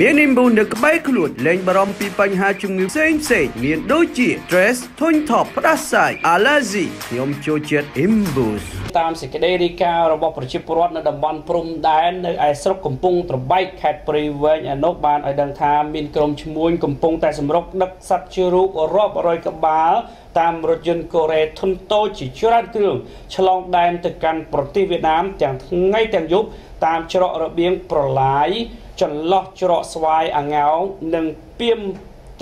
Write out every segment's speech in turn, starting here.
មាននីមប៊ូនៅក្បែរខ្លួនលែងបារម្ភពីបញ្ហាជំងឺផ្សេងផ្សេងមានដូចជា stress ធុញថប់ផ្ដាសាយ allergy ខ្ញុំចូលចិត្ត Imbus តាមសេចក្តីរាយការណ៍របស់ប្រជាពលរដ្ឋនៅតំបន់ព្រំដែននៅឯស្រុកកំពង់ត្របែកខេត្តព្រៃវែងឯនោះបានឲ្យដឹងថាមានក្រុមឈ្មួញកំពុងតែសម្រុកដឹកសត្វជរូករាប់រយក្បាលតាមរថយន្តកូរ៉េធុនតូចជាច្រើនគ្រឿងឆ្លងដែនទៅកាន់ប្រទេសវៀតណាមទាំងថ្ងៃទាំងយប់តាមច្រករបៀងប្រឡាយចន្លោះច្រកស្វាយអាងោងនិងពៀម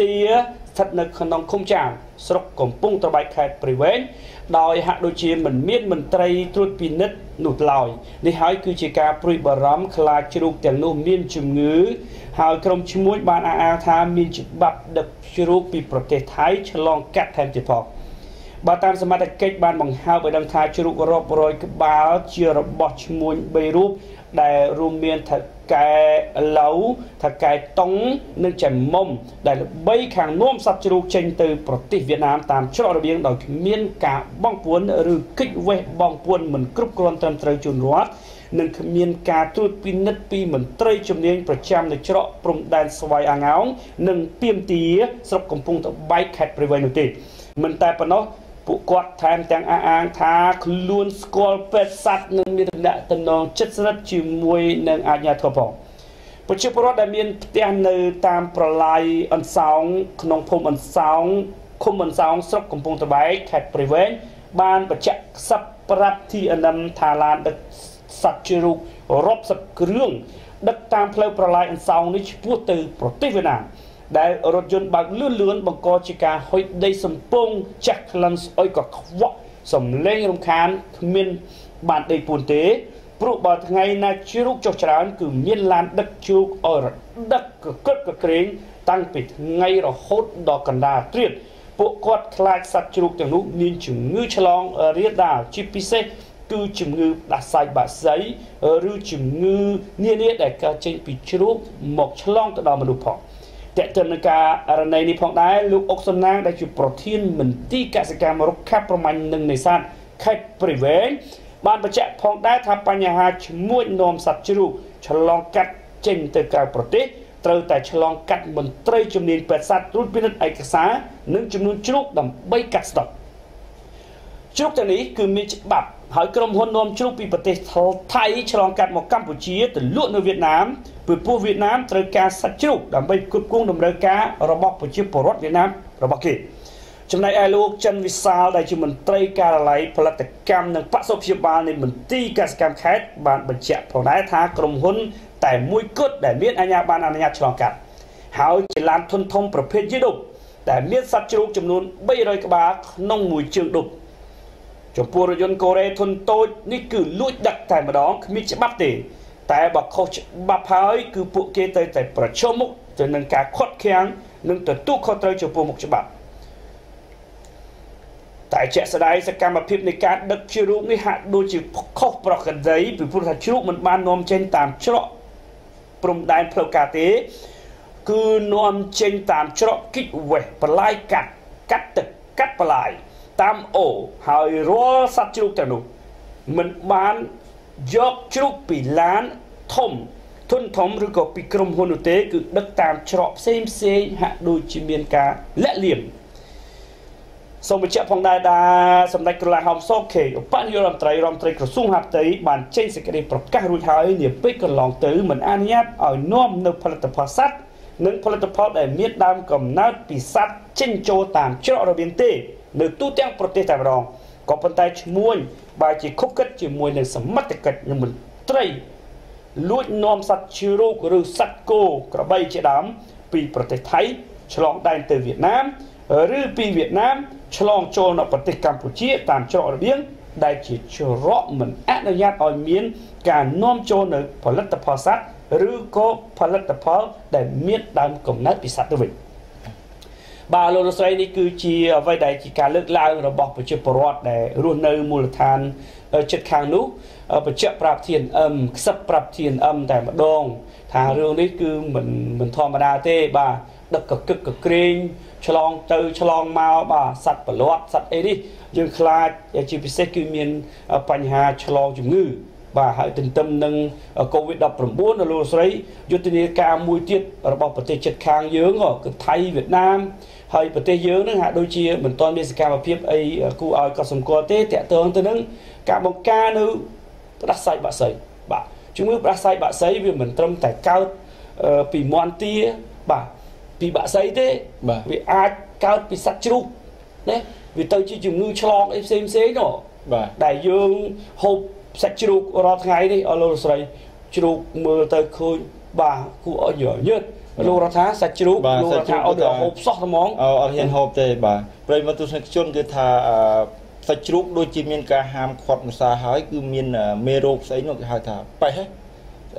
ទាស្ថិតនៅក្នុងឃុំចាមស្រុកកំពង់ត្របែកខេត្តព្រៃវែង ដោយហាក់ដូចជាមិនមានមន្ត្រីត្រួតពិនិត្យនោះឡើយនេះហើយគឺជាការព្រួយបារម្ភខ្លាចជ្រូកទាំងនោះមានជំងឺហើយក្រុមឈ្មួញបានអះអាងថាមានច្បាប់ដឹកជ្រូកពីប្រទេសថៃឆ្លងកាត់ថែមទៀតផងបើតាមសមត្ថកិច្ចបានបង្ហើបឲ្យដឹងថាជ្រូករាប់រយក្បាលជារបស់ឈ្មួញ3រូបដែលរួមមានថ កែឡូវថកែតុងនិងចែមុំដែលល្បីខាងនាំសត្វជ្រូកចេញទៅប្រទេសវៀតណាមតាមច្រករបៀងដោយគ្មានការបងពួនឬកិច្ចវេះបងពួនមិនគ្រប់គ្រាន់ត្រឹមត្រូវជូនរដ្ឋនិងគ្មានការត្រួតពិនិត្យពីមន្ត្រីជំនាញប្រចាំនៅច្រកព្រំដែនស្វាយអាងោងនិងពីមទាស្រុកកំពង់ត្បែកខេត្តព្រៃវែងនោះទេមិនតែប៉ុណ្ណោះ ពួកគាត់ថែមទាំងអះអាងថាខ្លួនស្គាល់ពេទ្យសัตว์និងមានតំណែងតំណងចិត្តស្និទ្ធជាមួយនឹងអាជ្ញាធរផងប្រជាពលរដ្ឋដែលមានផ្ទះនៅតាមប្រឡាយអន្សោងក្នុងភូមិអន្សោងឃុំអន្សោងស្រុកកំពង់ត្បែកខេត្តព្រៃវែងបានបញ្ជាក់ខ្សឹបប្រាប់ TNM ថាឡានដឹកសត្វជ្រូករាប់សិបគ្រឿងដឹកតាមផ្លូវប្រឡាយអន្សោងនេះឆ្ពោះទៅប្រទេសវៀតណាម ដែលរថយន្តបើកលឿនលឿនបង្កជាការហុយដីសំពងចាស់ក្លិនស្អុយកខ្វក់សំឡេងរំខានគ្មានបានដីពួនទេព្រោះបើថ្ងៃណាជ្រូកចុះច្រើន គឺមានឡានដឹកជ្រូកអរដឹកកក្រឹកកក្រែងតាំងពីថ្ងៃរហូតដល់កណ្ដាលត្រៀតពួកគាត់ខ្លាចសត្វជ្រូកទាំងនោះមានជំងឺឆ្លងរាលដាលជាពិសេសគឺជំងឺផ្ដាសាយបាក់សីឬជំងឺនានាដែលកើតចេញពីជ្រូកមកឆ្លងទៅដល់មនុស្សផង តេតិននឹងការរណីនេះផងដែរលោកអុកសំណាងដែលជាប្រធានមន្ទីរកសិកម្មរុក្ខាប្រមាញ់និងនេសាទខេត្តព្រៃវែងបានបញ្ជាក់ផងដែរថាបញ្ហាឈ្មួញនាំសត្វជ្រូកឆ្លងកាត់ចេញទៅក្រៅប្រទេសត្រូវតែឆ្លងកាត់មន្ត្រីជំនាញពេទ្យសត្វត្រួតពិនិត្យឯកសារនិងចំនួនជ្រូកដើម្បីកាត់ស្តុកជ្រូកទាំងនេះគឺមានច្បាប់ហើយក្រុមហ៊ុននាំជ្រូកពីប្រទេសថៃឆ្លងកាត់មកកម្ពុជាទៅលក់នៅវៀតណាម ពីព្រោះវៀតណាមត្រូវការសាច់ជ្រូកដើម្បីគ្រប់គ្រងតម្រូវការរបស់ប្រជាពលរដ្ឋវៀតណាមរបស់គេចំណែកឯលោកចិនវិសាលដែលជាមន្ត្រីការិយាល័យផលិតកម្មនិងបសុព្យាបាលនៃមន្ទីរកសិកម្មខេត្តបានបញ្ជាក់ផងដែរថាក្រុមហ៊ុន តែមួយគត់ដែលមានអាជ្ញាប័ណ្ណអនុញ្ញាតឆ្លងកាត់ហើយជាឡានធុនធំប្រភេទយីដុបដែលមានសត្វជ្រូកចំនួន300ក្បាលក្នុងមួយជើងដុបចំពោះរថយន្តកូរ៉េធុនតូចនេះគឺលួចដឹកតែម្ដងគ្មានច្បាប់ទេ តែបើខុសច្បាប់ហើយគឺពួកគេទៅតែប្រឈមមុខទៅនឹងការខាត់ខាំងនិងទទួលខុសត្រូវចំពោះមុខច្បាប់តែជាក់ស្ដែងសកម្មភាពនៃការដឹកជ្រូកនេះហាក់ដូចជាខុសប្រក្រតីពីព្រោះថាជ្រូកមិនបាននាំចេញតាមច្រកព្រំដែនផ្លូវការទេ គឺនាំចេញតាមច្រកគិចវេះបន្លាយកាត់កាត់ទឹកកាត់បន្លាយតាមអូហើយរាល់សត្វជ្រូកទាំងនោះមិនបាន យកជ្រូកពីឡានធំធុនធំឬក៏ពីក្រុមហ៊ុននោះទេគឺដឹកតាមច្រកផ្សេងផ្សេងហាក់ដូចជាមានការលាក់លៀមសូមបញ្ជាក់ផងដែរថាសម្ដេចក្រឡាហោមសូខេឧបនាយករដ្ឋមន្ត្រីរដ្ឋមន្ត្រីក្រសួងហាផ្ទៃបានចេញសេចក្តីប្រកាសរួចហើយនាពេលកន្លងទៅមិនអនុញ្ញាតឲ្យនាំនៅផលិតផលសត្វនិងផលិតផលដែលមានដើមកំណើតពីសត្វចេញចូលតាមច្រករបៀងទេ នៅទូទាំងប្រទេសតែម្ដងក៏ប៉ុន្តែឈ្មួញ បែរជាខុបគិតជាមួយនឹងសមត្ថកិច្ចនិងមន្ត្រីលួចនាំសត្វជ្រូកឬសត្វគោក្របីជាដើមពីប្រទេសថៃឆ្លងដែនទៅវៀតណាមឬពីវៀតណាមឆ្លងចូលនៅប្រទេសកម្ពុជាតាមច្រករបៀងដែលជាច្រកមិនអនុញ្ញាតឲ្យមាន ការនាំចូលនៅផលិតផលសត្វឬក៏ផលិតផលដែលមានដើមកំណើតពីសត្វទៅវិញ បាទលោកលោកស្រីនេះគឺជាអ្វីដែលជាការលើកឡើងរបស់ប្រជាពលរដ្ឋដែលរស់នៅមូលដ្ឋានចិត្តខាងនោះបញ្ជាក់ប្រាប់ធានអឹមខ្សឹបប្រាប់ធានអឹមតែម្ដង ថារឿងនេះគឺមិនមិនធម្មតាទេបាទដឹកកកឹកកក្រែងឆ្លងទៅឆ្លងមកបាទសត្វប្រឡាត់សត្វអីនេះយើងខ្លាចជាពិសេសគឺមានបញ្ហាឆ្លងជំងឺ បាទហើយទន្ទឹមនឹង COVID-19 នៅលោកស្រីយុទ្ធនាការមួយទៀតរបស់ប្រទេសជិតខាងយើងគឺថៃវៀតណាមហើយប្រទេសយើងនឹងហាក់ដូចជាមិនទាន់មានសកម្មភាពអីគួរឲ្យកត់សម្គាល់ទេតាក់ទងទៅនឹងការបង្ការនៅផ្ដាសាយបាក់សីបាទជំងឺផ្ដាសាយបាក់សីវាមិនត្រឹមតែកើតពីមន់ទាបាទពីបាក់សីទេវាអាចកើតពីសត្វជ្រូកណាវាទៅជាជំងឺឆ្លងអីផ្សេងផ្សេងនោះបាទដែលយើងហូប សាច់ជ្រូករាល់ថ្ងៃនេះអស់លោកស្រីជ្រូកមើលទៅឃើញបាទគួរឲ្យញើតលោករដ្ឋាសាច់ជ្រូកលោករដ្ឋាអត់ទៅហូបសោះហ្មងអត់ហ៊ានហូបទេបាទប្រិយមិត្តទស្សនិកជនគឺថាសាច់ជ្រូកដូចជាមានការហាមឃាត់ម្សាហើយគឺមានមេរោគស្អីនោះគេហៅថាប៉េះ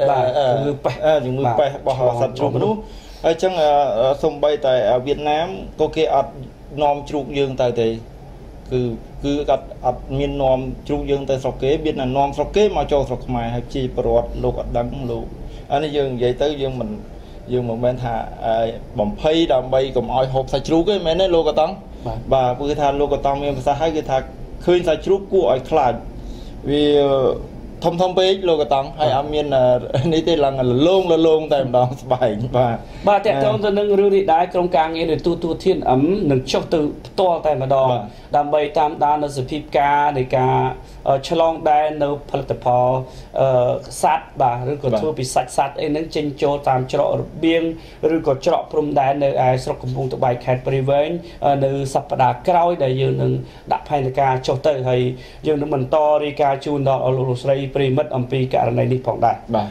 បាទជំងឺប៉េះជំងឺប៉េះរបស់សត្វជ្រូកនោះហើយចឹងសំបីតែវៀតណាមក៏គេអត់នាំជ្រូកយើងទៅទេគឺ គឺអត់អត់មាននាំជ្រូកយើងទៅស្រុកគេមានតែនាំស្រុកគេមកចូលស្រុកខ្មែរហើយជាប្រវត្តិលោកអត់ដឹងលោកអានេះយើងនិយាយទៅយើងមិនយើងមិនមែនថាបំភ័យដើម្បីកុំឲ្យហូបសាច់ជ្រូកទេមែនទេលោកកតង់បាទគឺថាលោកកតង់មានប្រសាសន៍ហើយគឺថាឃើញសាច់ជ្រូកគួរឲ្យខ្លាចវា ធំធំពេកលោកកតង់ហើយអត់មាននេះទេឡើងលលងលលងតែម្ដងស្បែកបាទបាទតើតើទៅនឹងរឿងនេះដែរក្រុមការងារនៅទូទូធានអឹមនឹងចុះទៅផ្ទាល់តែម្ដងដើម្បីតាមដាននៅសភាពការនៃការឆ្លងដែននៅផលិតផលសัตว์បាទឬក៏ធ្វើពីសាច់សัตว์អីហ្នឹងចេញចូលតាមច្រករបៀងឬក៏ច្រកព្រំដែននៅឯស្រុកកំពង់ត្បៃខេត្តព្រៃវែងនៅសប្តាហ៍ក្រោយដែលយើងនឹងដាក់ផែនការចុះទៅហើយយើងនឹងបន្តរាយការណ៍ជូនដល់លោកលោកស្រី ប្រិមិត្តអំពីករណីនេះផងដែរបាទ